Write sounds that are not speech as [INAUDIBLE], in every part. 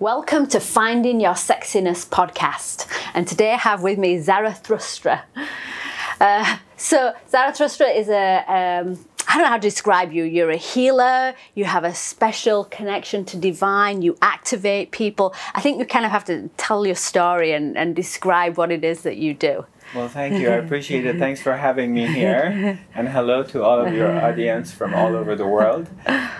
Welcome to Finding Your Sexiness podcast. And today I have with me Zarathustra. Uh, so, Zarathustra is a, um, I don't know how to describe you. You're a healer, you have a special connection to divine, you activate people. I think you kind of have to tell your story and, and describe what it is that you do. Well, thank you. I appreciate it. Thanks for having me here. [LAUGHS] And hello to all of your audience from all over the world.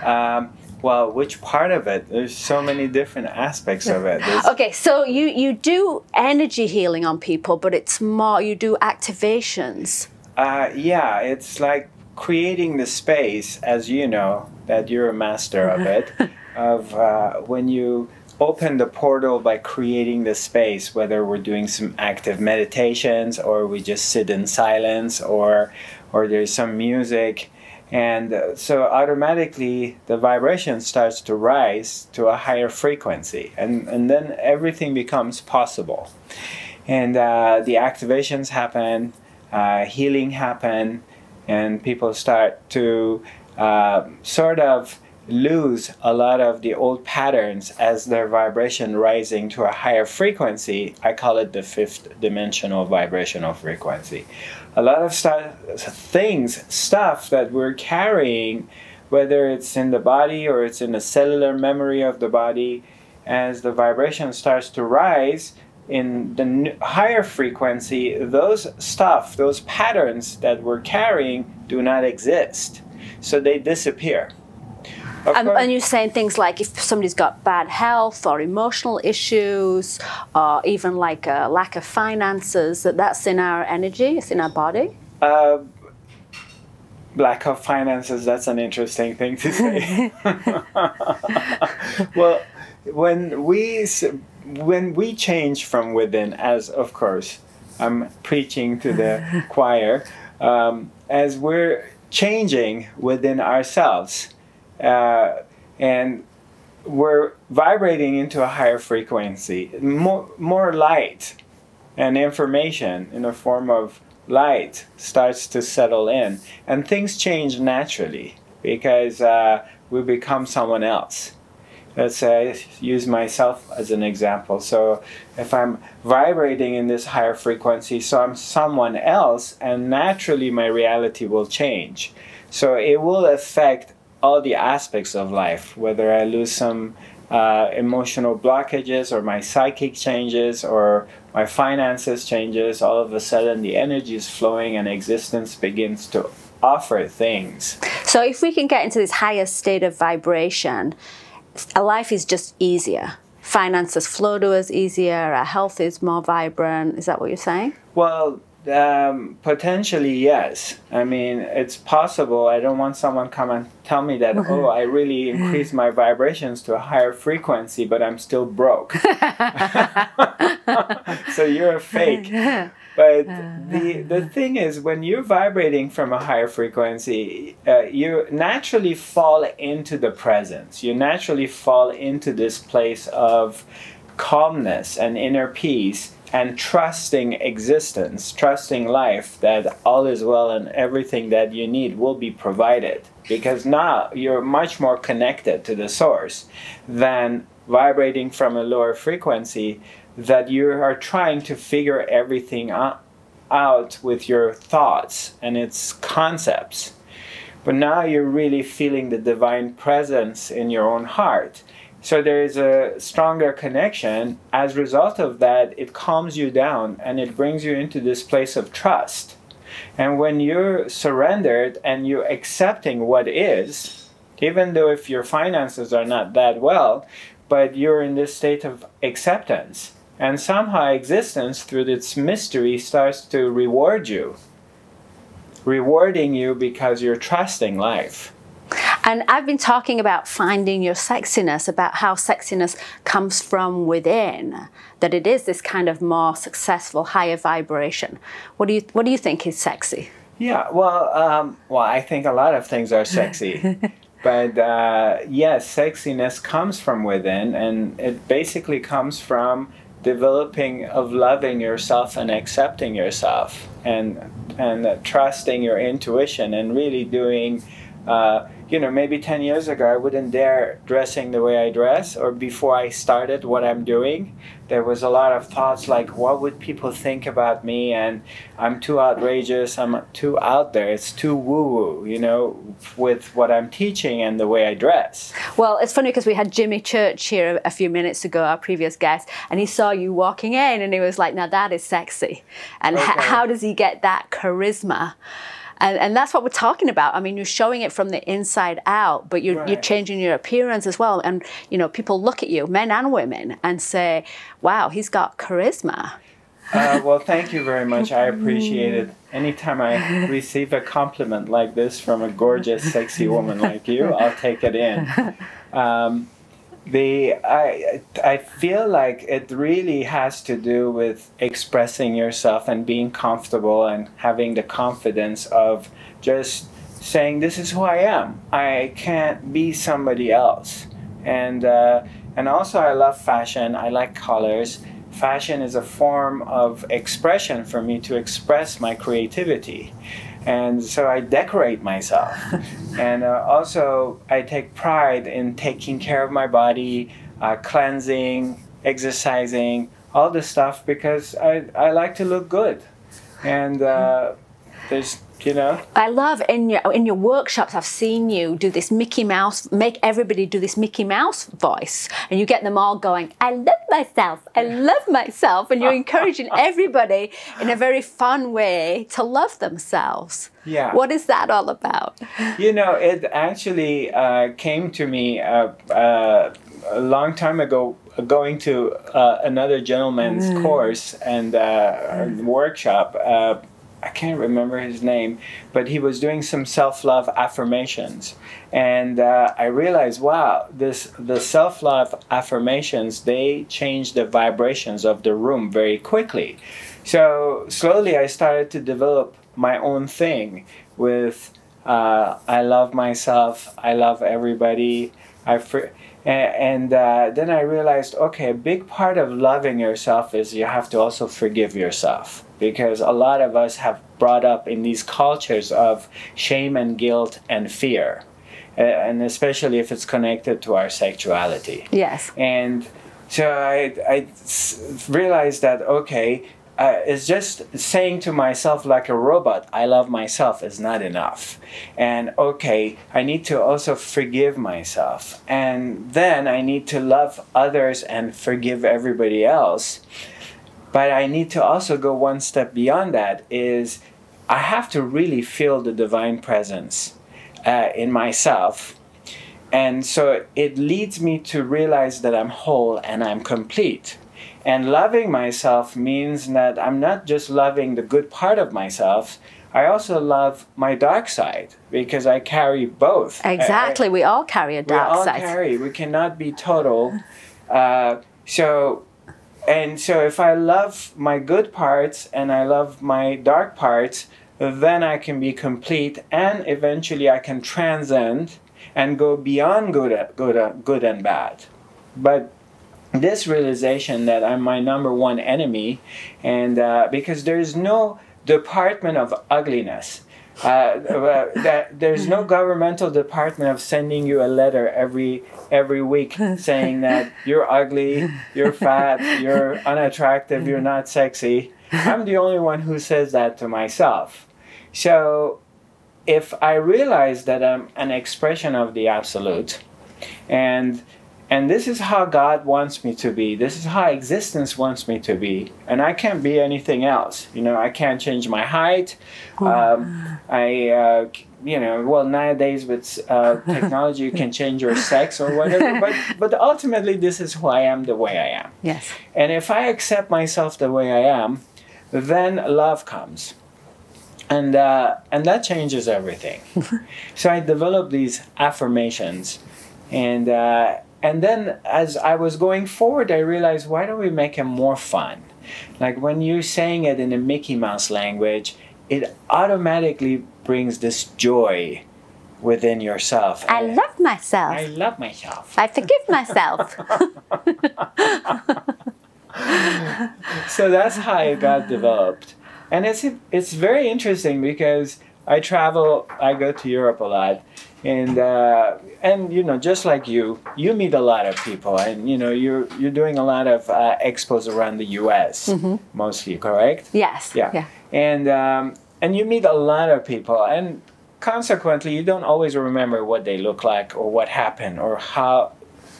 Um, well, which part of it? There's so many different aspects of it. There's, Okay, so you, you do energy healing on people, but it's more, you do activations. uh, yeah, it's like creating the space, as you know, that you're a master of [LAUGHS] it, of uh, when you open the portal by creating the space, whether we're doing some active meditations or we just sit in silence or, or there's some music. And uh, so automatically the vibration starts to rise to a higher frequency, and, and then everything becomes possible. And uh, the activations happen, uh, healing happen, and people start to uh, sort of lose a lot of the old patterns as their vibration rising to a higher frequency. I call it the fifth dimensional vibrational frequency. A lot of stuff, things, stuff that we're carrying, whether it's in the body or it's in the cellular memory of the body, as the vibration starts to rise, in the higher frequency, those stuff, those patterns that we're carrying do not exist. So they disappear. And you're saying things like if somebody's got bad health or emotional issues or even like a lack of finances, that that's in our energy, it's in our body. uh, lack of finances, that's an interesting thing to say. [LAUGHS] [LAUGHS] well, when we, when we change from within, as of course I'm preaching to the [LAUGHS] choir, um, as we're changing within ourselves, uh, and we're vibrating into a higher frequency, more, more light and information in the form of light starts to settle in, and things change naturally because uh, we become someone else. Let's say, use myself as an example. So, if I'm vibrating in this higher frequency, so I'm someone else, and naturally my reality will change. So, it will affect all the aspects of life, whether I lose some uh, emotional blockages or my psychic changes or my finances changes all of a sudden the energy is flowing and existence begins to offer things So if we can get into this higher state of vibration, a life is just easier. Finances flow to us easier, our health is more vibrant. Is that what you're saying? well um, potentially yes. I mean it's possible. I don't want someone come and tell me that oh i really increased my vibrations to a higher frequency but i'm still broke. [LAUGHS] [LAUGHS] So you're a fake. [LAUGHS] But the the thing is when you're vibrating from a higher frequency uh, you naturally fall into the presence. You naturally fall into this place of calmness and inner peace and trusting existence trusting life that all is well and everything that you need will be provided because now you're much more connected to the source than vibrating from a lower frequency that you are trying to figure everything out with your thoughts and its concepts. But now you're really feeling the divine presence in your own heart. So there is a stronger connection. As a result of that, it calms you down and it brings you into this place of trust. And when you're surrendered and you're accepting what is, even though if your finances are not that well, but you're in this state of acceptance. And somehow existence, through its mystery, starts to reward you. Rewarding you because you're trusting life. And I've been talking about finding your sexiness, about how sexiness comes from within, that it is this kind of more successful, higher vibration. What do you what do you think is sexy? Yeah, well, um, well, I think a lot of things are sexy, [LAUGHS] but uh, yes, sexiness comes from within, and it basically comes from developing of loving yourself and accepting yourself, and and uh, trusting your intuition, and really doing uh, you know, maybe 10 years ago, I wouldn't dare dressing the way I dress, or before I started what I'm doing, there was a lot of thoughts like, what would people think about me? And I'm too outrageous, I'm too out there, it's too woo woo, you know, with what I'm teaching and the way I dress. Well, it's funny because we had Jimmy Church here a few minutes ago, our previous guest, and he saw you walking in and he was like, now that is sexy. And okay. how does he get that charisma? And, and that's what we're talking about. I mean, you're showing it from the inside out, but you're, right. you're changing your appearance as well. And, you know, people look at you, men and women, and say, wow, he's got charisma. Uh, well, thank you very much. I appreciate it. Anytime I receive a compliment like this from a gorgeous, sexy woman like you, I'll take it in. Um, the I I feel like it really has to do with expressing yourself and being comfortable and having the confidence of just saying this is who I am. I can't be somebody else. And uh, and also I love fashion. I like colors. Fashion is a form of expression for me to express my creativity and so I decorate myself. [LAUGHS] and uh, also, I take pride in taking care of my body, uh, cleansing, exercising, all this stuff because I, I like to look good. And uh, there's you know? I love in your in your workshops i've seen you do this mickey mouse make everybody do this mickey mouse voice and you get them all going i love myself i love myself and you're [LAUGHS] encouraging everybody in a very fun way to love themselves. Yeah. What is that all about? You know it actually uh, came to me uh, uh, a long time ago going to uh, another gentleman's mm. course and uh, workshop uh, I can't remember his name, but he was doing some self-love affirmations, and uh, I realized, wow, this the self-love affirmations they change the vibrations of the room very quickly. So slowly, I started to develop my own thing with uh, I love myself, I love everybody, I. And, uh, then I realized, okay, a big part of loving yourself is you have to also forgive yourself because a lot of us have brought up in these cultures of shame and guilt and fear. Uh, and especially if it's connected to our sexuality. Yes. And so I, I realized that, okay, uh, it's just saying to myself like a robot, I love myself is not enough. And okay, I need to also forgive myself. And then I need to love others and forgive everybody else. But I need to also go one step beyond that is I have to really feel the divine presence uh, in myself. And so it leads me to realize that I'm whole and I'm complete and loving myself means that I'm not just loving the good part of myself, I also love my dark side because I carry both. Exactly, I, we all carry a dark side. we all side. carry. We cannot be total. Uh, so, and so if I love my good parts and I love my dark parts, then I can be complete, and eventually I can transcend and go beyond good, good, good and bad. But this realization that I'm my number one enemy, and uh, because there's no department of ugliness. Uh, that there's no governmental department of sending you a letter every every week saying that you're ugly, you're fat, you're unattractive, you're not sexy. I'm the only one who says that to myself. So if I realize that I'm an expression of the absolute and and this is how God wants me to be. This is how existence wants me to be. And I can't be anything else. You know, I can't change my height. Um, I, uh, you know, well, nowadays with uh, [LAUGHS] technology, you can change your sex or whatever. [LAUGHS] But, but ultimately, this is who I am the way I am. Yes. And if I accept myself the way I am, then love comes. And, uh, and that changes everything. [LAUGHS] so I developed these affirmations. And, uh, and then as I was going forward, I realized why don't we make it more fun? Like when you're saying it in a Mickey Mouse language, it automatically brings this joy within yourself. I love myself. I love myself. I forgive myself. [LAUGHS] [LAUGHS] so that's how it got developed. And it's it's very interesting because I travel. I go to Europe a lot, and uh, and you know, just like you, you meet a lot of people, and you know, you're you're doing a lot of uh, expos around the U.S. mostly, correct? Yes. Yeah. Yeah. And um, and you meet a lot of people, and consequently, you don't always remember what they look like or what happened or how,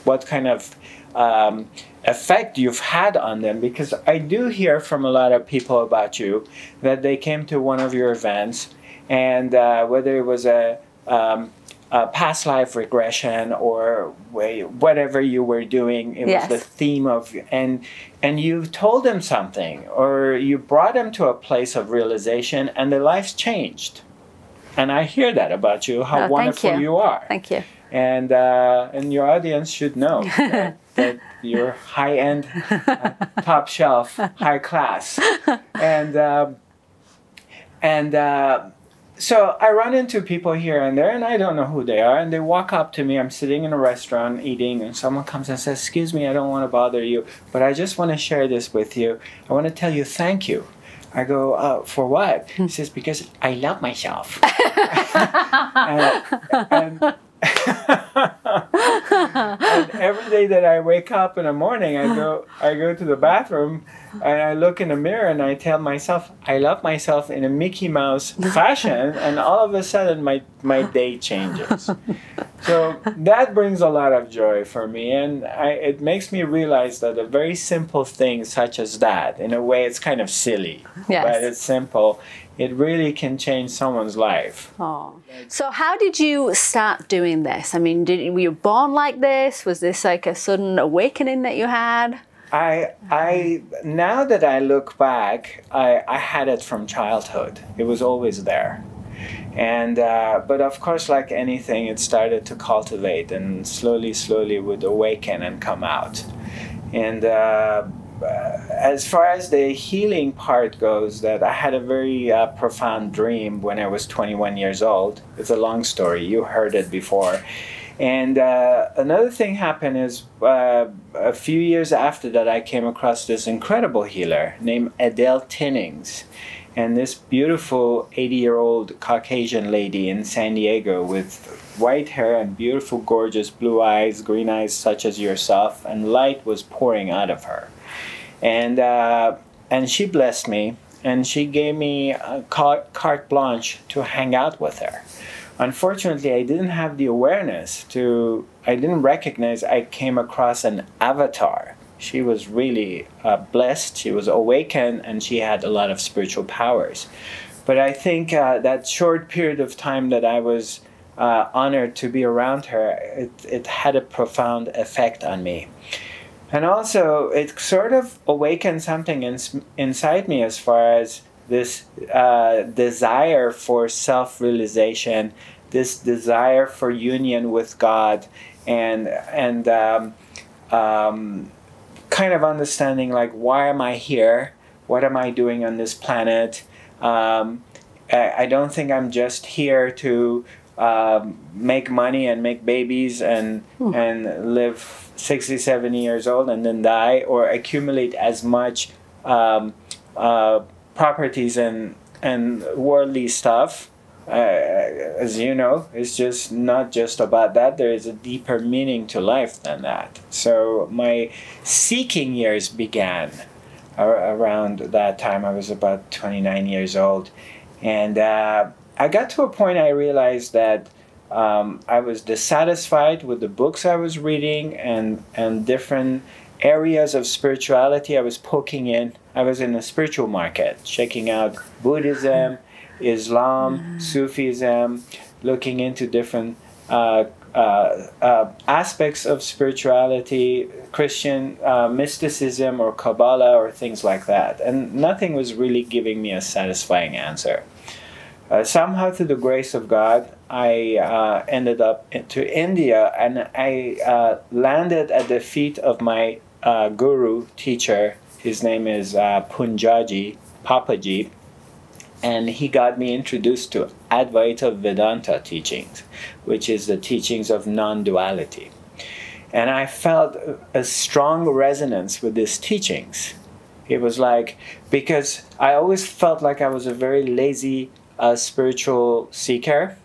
what kind of um, effect you've had on them. Because I do hear from a lot of people about you that they came to one of your events, and uh, whether it was a um, a past life regression or wha- whatever you were doing it Yes. was the theme of and and you told them something or you brought them to a place of realization and their lives changed and i hear that about you how Oh, wonderful you. you are Thank you. and uh, and your audience should know [LAUGHS] that, that you're high end, uh, [LAUGHS] top shelf, high class, [LAUGHS] and um, and uh, so I run into people here and there, and I don't know who they are, and they walk up to me. I'm sitting in a restaurant eating, and someone comes and says, "Excuse me, I don't want to bother you, but I just want to share this with you. I want to tell you thank you." I go, uh, for what? He says, because I love myself. [LAUGHS] and, and, [LAUGHS] and every day that I wake up in the morning, I go, I go to the bathroom, and I look in the mirror, and I tell myself, I love myself in a Mickey Mouse [LAUGHS] fashion, and all of a sudden, my my day changes. So that brings a lot of joy for me, and I, it makes me realize that a very simple thing such as that, in a way, it's kind of silly, Yes. but it's simple. It really can change someone's life. Oh. So how did you start doing this? I mean, did were you born like this? Was this like a sudden awakening that you had? I, I now that I look back, I, I had it from childhood. It was always there, and uh, but of course, like anything, it started to cultivate and slowly, slowly would awaken and come out. And uh, uh, as far as the healing part goes, that I had a very uh, profound dream when I was 21 years old. It's a long story. You heard it before. And uh, another thing happened is uh, a few years after that, I came across this incredible healer named Adele Tinnings. And this beautiful 80 year old Caucasian lady in San Diego with white hair and beautiful, gorgeous blue eyes, green eyes, such as yourself, and light was pouring out of her. And, uh, and she blessed me, and she gave me a carte carte blanche to hang out with her unfortunately i didn't have the awareness to i didn't recognize i came across an avatar. She was really uh, blessed she was awakened and she had a lot of spiritual powers. But i think uh, that short period of time that i was uh, honored to be around her it, it had a profound effect on me. And also it sort of awakened something in, inside me as far as this uh, desire for self realization, this desire for union with God, and and um, um, kind of understanding like why am I here? What am I doing on this planet? Um, I, I don't think I'm just here to um, make money and make babies and and live 60, 70 years old and then die or accumulate as much um, uh, properties and and worldly stuff. Uh, as you know, it's just not just about that. There is a deeper meaning to life than that. So my seeking years began ar- around that time. I was about 29 years old, and uh, I got to a point I realized that um, I was dissatisfied with the books I was reading and and different areas of spirituality I was poking in. I was in the spiritual market, checking out Buddhism, Islam, Sufism, looking into different uh, uh, uh, aspects of spirituality, Christian uh, mysticism or Kabbalah or things like that. And nothing was really giving me a satisfying answer. Uh, somehow, through the grace of God, I uh, ended up to India and I uh, landed at the feet of my uh, guru teacher. His name is uh, Poonjaji, Papaji, and he got me introduced to Advaita Vedanta teachings, which is the teachings of non duality. And I felt a strong resonance with these teachings. It was like, because I always felt like I was a very lazy a spiritual seeker,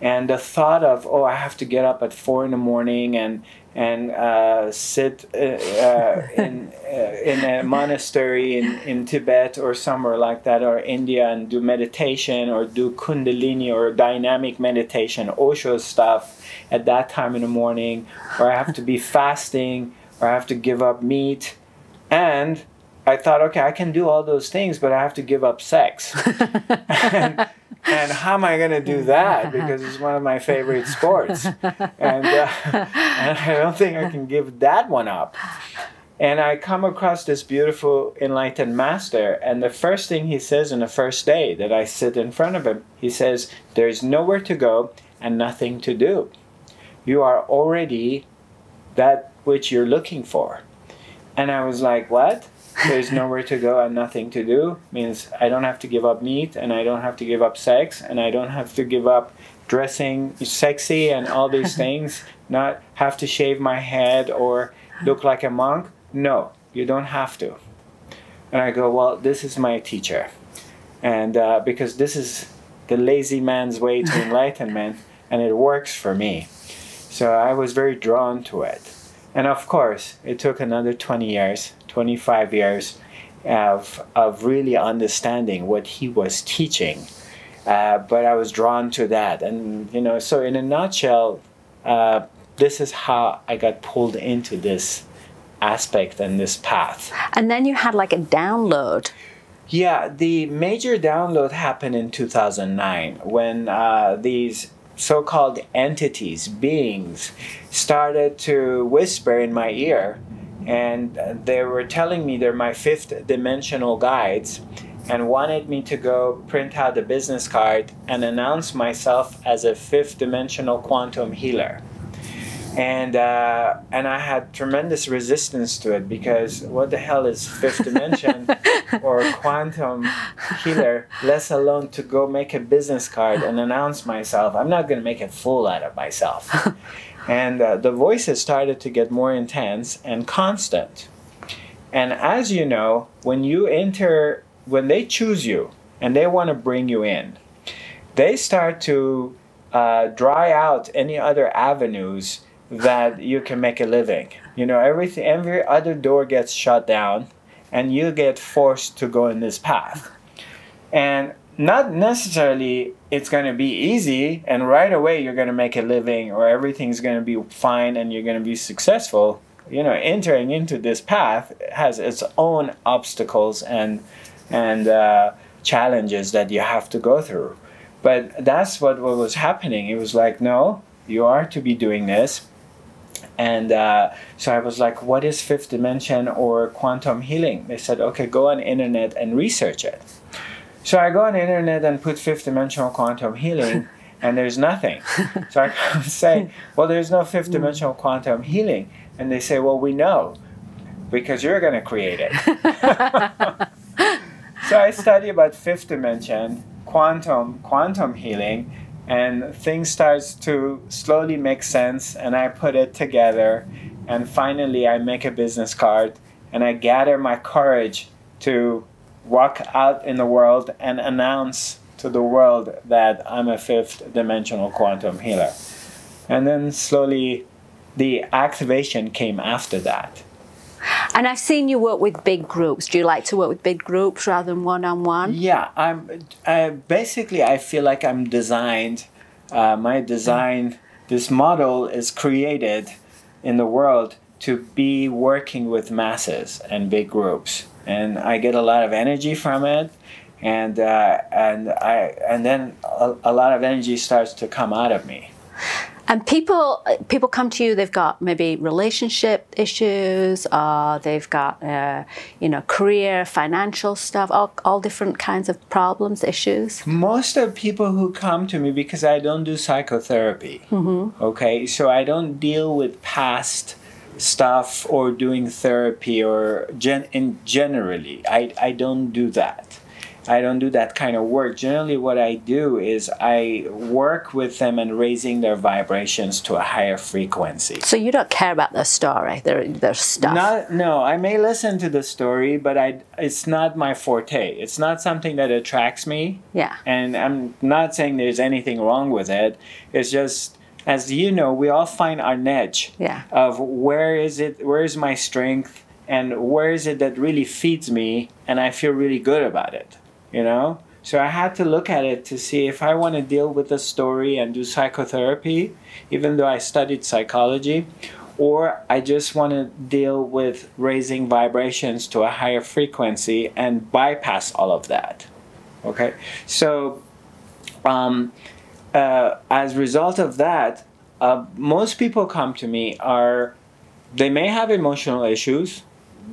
and the thought of oh, I have to get up at four in the morning and and uh, sit uh, uh, in uh, in a monastery in, in Tibet or somewhere like that or India and do meditation or do Kundalini or dynamic meditation, Osho stuff at that time in the morning, or I have to be fasting or I have to give up meat, and I thought, okay, I can do all those things, but I have to give up sex. [LAUGHS] and, and, how am I going to do that? Because it's one of my favorite sports. And, uh, [LAUGHS] and I don't think I can give that one up. And I come across this beautiful enlightened master, and the first thing he says on the first day that I sit in front of him, he says, There's nowhere to go and nothing to do. You are already that which you're looking for. And I was like, What? There's nowhere to go and nothing to do means I don't have to give up meat and I don't have to give up sex and I don't have to give up dressing sexy and all these [LAUGHS] things, not have to shave my head or look like a monk. No, you don't have to. And I go, well, this is my teacher. And uh, because this is the lazy man's way to [LAUGHS] enlightenment and it works for me. So I was very drawn to it. And of course, it took another 20 years 25 years of, of really understanding what he was teaching. Uh, but I was drawn to that. And, you know, so in a nutshell, uh, this is how I got pulled into this aspect and this path. And then you had like a download. Yeah, the major download happened in 2009 when uh, these so called entities, beings, started to whisper in my ear and they were telling me they're my fifth dimensional guides and wanted me to go print out a business card and announce myself as a fifth dimensional quantum healer. And uh, and I had tremendous resistance to it because what the hell is fifth dimension [LAUGHS] or quantum healer, less alone to go make a business card and announce myself. I'm not going to make a fool out of myself. [LAUGHS] And uh, the voices started to get more intense and constant. And as you know, when you enter, when they choose you and they want to bring you in, they start to uh, dry out any other avenues that you can make a living. You know, everything, every other door gets shut down, and you get forced to go in this path. And not necessarily it's going to be easy and right away you're going to make a living or everything's going to be fine and you're going to be successful. You know entering into this path has its own obstacles and and uh, challenges that you have to go through. But that's what, what was happening. It was like no you are to be doing this. And uh, so i was like what is fifth dimension or quantum healing? They said okay go on internet and research it so I go on the internet and put fifth dimensional quantum healing, [LAUGHS] and there's nothing. So I say, well, there's no fifth mm. dimensional quantum healing, and they say, well, we know, because you're going to create it. [LAUGHS] so I study about fifth dimension, quantum, quantum healing, and things starts to slowly make sense, and I put it together, and finally I make a business card, and I gather my courage to walk out in the world and announce to the world that I'm a fifth dimensional quantum healer. And then slowly the activation came after that. And I've seen you work with big groups. Do you like to work with big groups rather than one on one? Yeah, I'm. I, basically, I feel like I'm designed. Uh, my design, this model is created in the world to be working with masses and big groups and I get a lot of energy from it, and uh, and I and then a, a lot of energy starts to come out of me. And people people come to you. They've got maybe relationship issues, or they've got uh, you know career, financial stuff, all, all different kinds of problems, issues. Most of people who come to me because I don't do psychotherapy. Mm-hmm. Okay, so I don't deal with past stuff or doing therapy or gen- in generally I, I don't do that I don't do that kind of work. Generally, what I do is I work with them and raising their vibrations to a higher frequency. So you don't care about their story, their their stuff. Not, no, I may listen to the story, but I it's not my forte. It's not something that attracts me. Yeah. And I'm not saying there's anything wrong with it. It's just as you know, we all find our niche Yeah. of where is it, where is my strength, and where is it that really feeds me, and I feel really good about it, you know? So I had to look at it to see if I want to deal with the story and do psychotherapy, even though I studied psychology, or I just want to deal with raising vibrations to a higher frequency and bypass all of that. Okay? So, um, uh, as a result of that, uh, most people come to me are they may have emotional issues,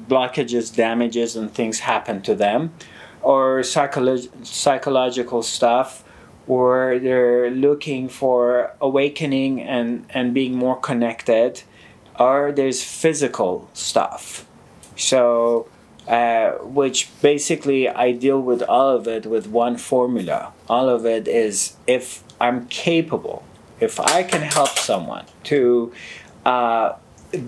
blockages, damages, and things happen to them, or psycholo- psychological stuff, or they're looking for awakening and, and being more connected, or there's physical stuff. So, uh, which basically I deal with all of it with one formula. All of it is if I'm capable, if I can help someone to uh,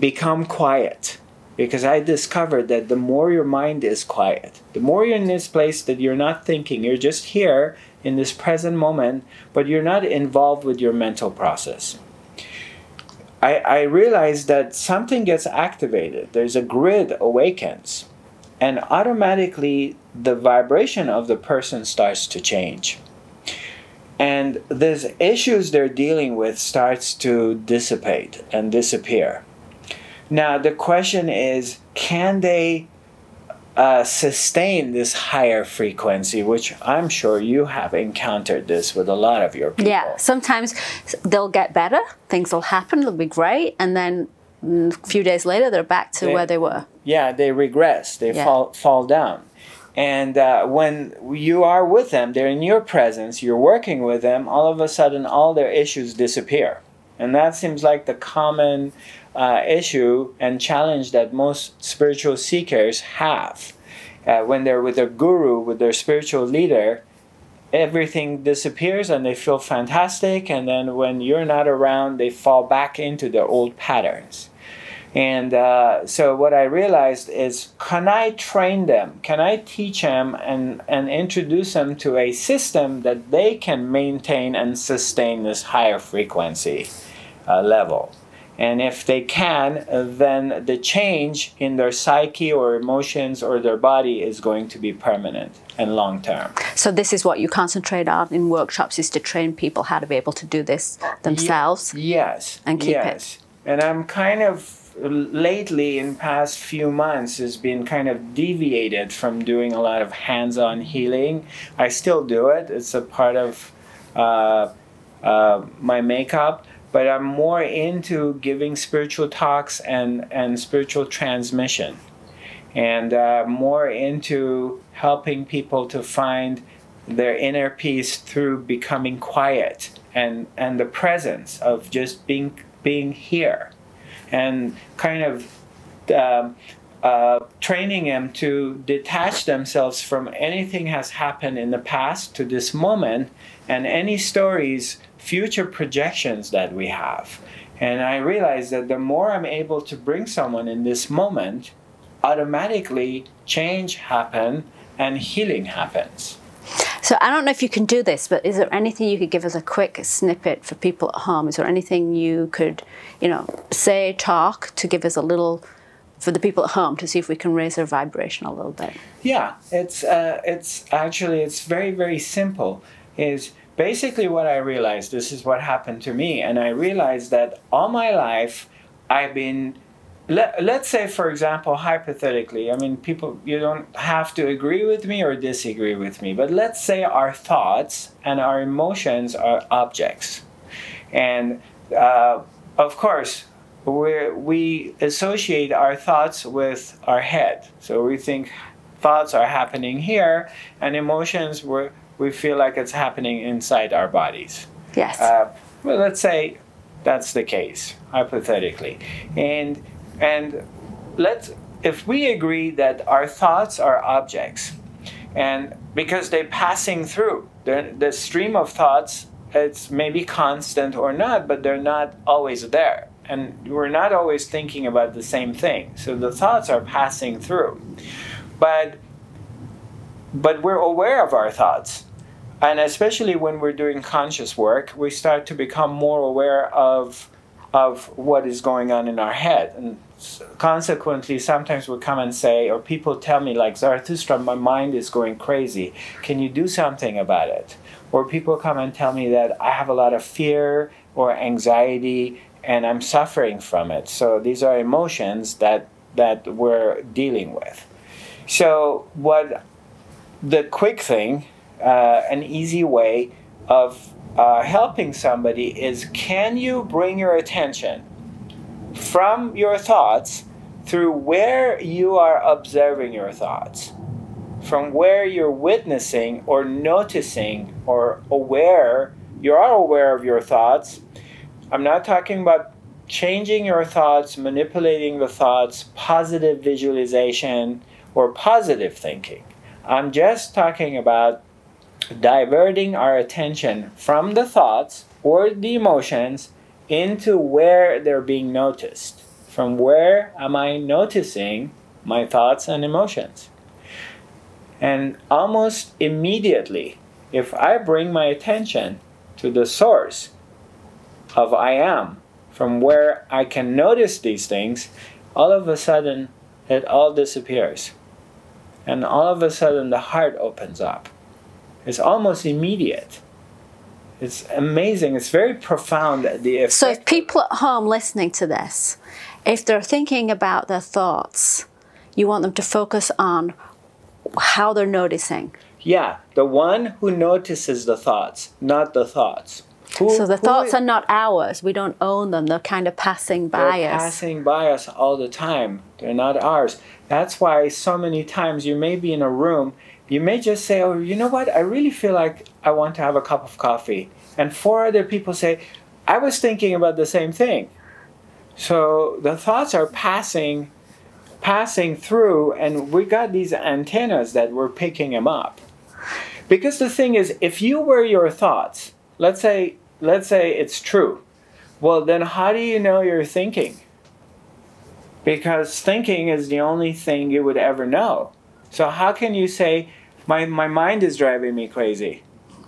become quiet, because I discovered that the more your mind is quiet, the more you're in this place that you're not thinking, you're just here in this present moment, but you're not involved with your mental process. I, I realized that something gets activated. There's a grid awakens, and automatically the vibration of the person starts to change. And these issues they're dealing with starts to dissipate and disappear. Now the question is, can they uh, sustain this higher frequency? Which I'm sure you have encountered this with a lot of your people. Yeah, sometimes they'll get better, things will happen, it'll be great, and then mm, a few days later they're back to They- where they were. yeah, they regress, they Yeah. fall fall down. And uh, when you are with them, they're in your presence, you're working with them, all of a sudden all their issues disappear. And that seems like the common uh, issue and challenge that most spiritual seekers have. Uh, when they're with their guru, with their spiritual leader, everything disappears and they feel fantastic. And then when you're not around, they fall back into their old patterns. And uh, so what I realized is, can I train them? Can I teach them and, and introduce them to a system that they can maintain and sustain this higher frequency uh, level? And if they can, then the change in their psyche or emotions or their body is going to be permanent and long term. So this is what you concentrate on in workshops is to train people how to be able to do this themselves. Yes. And keep it. yes. And I'm kind of lately in past few months has been kind of deviated from doing a lot of hands-on healing. I still do it. It's a part of uh, uh, my makeup, but I'm more into giving spiritual talks and and spiritual transmission, and uh, more into helping people to find their inner peace through becoming quiet and and the presence of just being being here and kind of um, uh, training them to detach themselves from anything has happened in the past to this moment and any stories future projections that we have. And i realize that the more i'm able to bring someone in this moment automatically change happen and healing happens So I don't know if you can do this, but is there anything you could give us a quick snippet for people at home? Is there anything you could, you know, say, talk to give us a little for the people at home to see if we can raise their vibration a little bit? Yeah, it's uh, it's actually it's very very simple. Is basically what I realized. This is what happened to me, and I realized that all my life I've been. Let, let's say, for example, hypothetically, I mean, people, you don't have to agree with me or disagree with me, but let's say our thoughts and our emotions are objects. And uh, of course, we we associate our thoughts with our head. So we think thoughts are happening here, and emotions we we feel like it's happening inside our bodies. Yes. Uh, well, let's say that's the case, hypothetically, and and let's if we agree that our thoughts are objects, and because they're passing through they're, the stream of thoughts it's maybe constant or not but they're not always there. And we're not always thinking about the same thing. So the thoughts are passing through. But but we're aware of our thoughts. And especially when we're doing conscious work we start to become more aware of of what is going on in our head. And consequently sometimes we come and say or people tell me like zarathustra my mind is going crazy. Can you do something about it? Or people come and tell me that i have a lot of fear or anxiety and i'm suffering from it. So these are emotions that that we're dealing with. So what the quick thing uh, an easy way of uh, helping somebody is can you bring your attention from your thoughts through where you are observing your thoughts, from where you're witnessing or noticing or aware, you are aware of your thoughts. I'm not talking about changing your thoughts, manipulating the thoughts, positive visualization, or positive thinking. I'm just talking about diverting our attention from the thoughts or the emotions into where they're being noticed. From where am I noticing my thoughts and emotions? And almost immediately, if I bring my attention to the source of I am, from where I can notice these things, all of a sudden it all disappears. And all of a sudden the heart opens up. It's almost immediate. It's amazing. It's very profound. The effect. So, if people at home listening to this, if they're thinking about their thoughts, you want them to focus on how they're noticing. Yeah, the one who notices the thoughts, not the thoughts. Who, so the thoughts are not ours. We don't own them. They're kind of passing by they're us. Passing by us all the time. They're not ours. That's why so many times you may be in a room you may just say, oh, you know what? I really feel like I want to have a cup of coffee. And four other people say, I was thinking about the same thing. So the thoughts are passing passing through and we got these antennas that we're picking them up. Because the thing is if you were your thoughts, let's say let's say it's true. Well, then how do you know you're thinking? Because thinking is the only thing you would ever know. So how can you say, my, my mind is driving me crazy?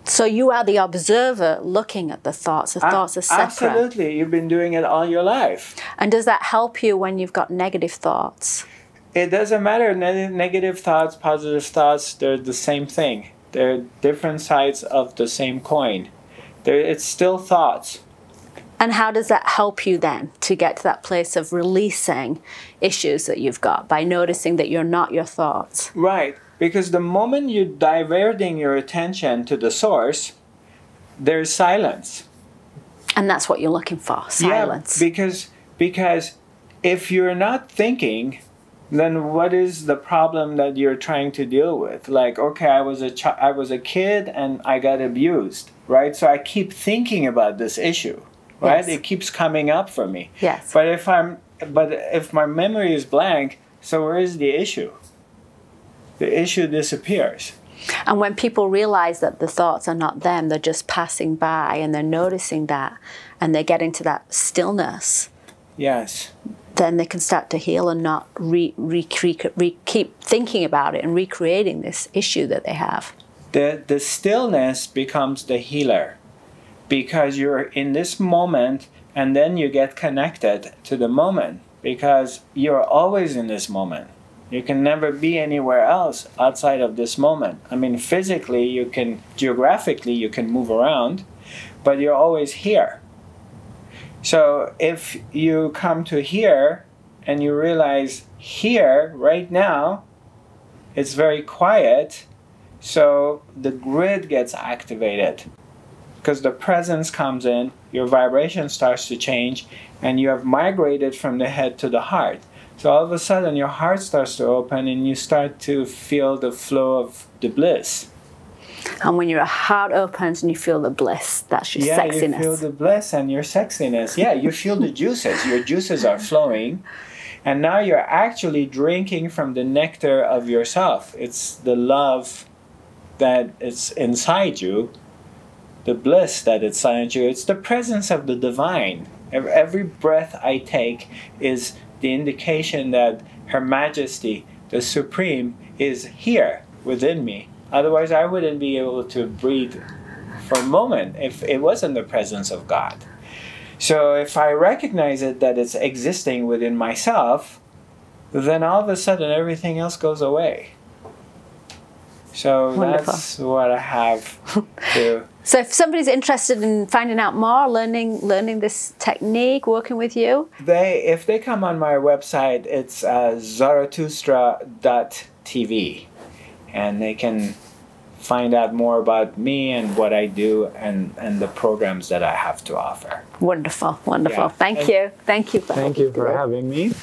So you are the observer looking at the thoughts. The thoughts are separate. Absolutely. You've been doing it all your life. And does that help you when you've got negative thoughts? It doesn't matter. Ne negative thoughts, positive thoughts, they're the same thing. They're different sides of the same coin. They're, it's still thoughts. And how does that help you then to get to that place of releasing issues that you've got by noticing that you're not your thoughts? Right. Because the moment you're diverting your attention to the source, there's silence. And that's what you're looking for silence. Yeah, because, because if you're not thinking, then what is the problem that you're trying to deal with? Like, okay, I was a ch- I was a kid and I got abused, right? So I keep thinking about this issue right? Yes. It keeps coming up for me. Yes. But if I'm, but if my memory is blank, so where is the issue? The issue disappears. And when people realize that the thoughts are not them, they're just passing by and they're noticing that and they get into that stillness. Yes. Then they can start to heal and not re, re, re, re, keep thinking about it and recreating this issue that they have. The, the stillness becomes the healer because you're in this moment and then you get connected to the moment because you're always in this moment. You can never be anywhere else outside of this moment. I mean, physically, you can, geographically, you can move around, but you're always here. So if you come to here and you realize here, right now, it's very quiet, so the grid gets activated because the presence comes in, your vibration starts to change, and you have migrated from the head to the heart. So all of a sudden, your heart starts to open, and you start to feel the flow of the bliss. And when your heart opens and you feel the bliss, that's your yeah, sexiness. you feel the bliss and your sexiness. Yeah, you feel the juices. Your juices are flowing, And now you're actually drinking from the nectar of yourself. It's the love that is inside you, the bliss that you. It's the presence of the divine. Every breath I take is the indication that Her Majesty, the Supreme, is here within me. Otherwise, I wouldn't be able to breathe for a moment if it wasn't the presence of God. So if I recognize it that it's existing within myself, then all of a sudden everything else goes away. So Wonderful. that's what I have [LAUGHS] to. So if somebody's interested in finding out more, learning learning this technique, working with you, They, if they come on my website, it's uh, zarathustra.tv, and they can find out more about me and what I do and, and the programs that I have to offer. wonderful, wonderful. Yeah. Thank And- you, thank you. For Thank you for having me. [LAUGHS]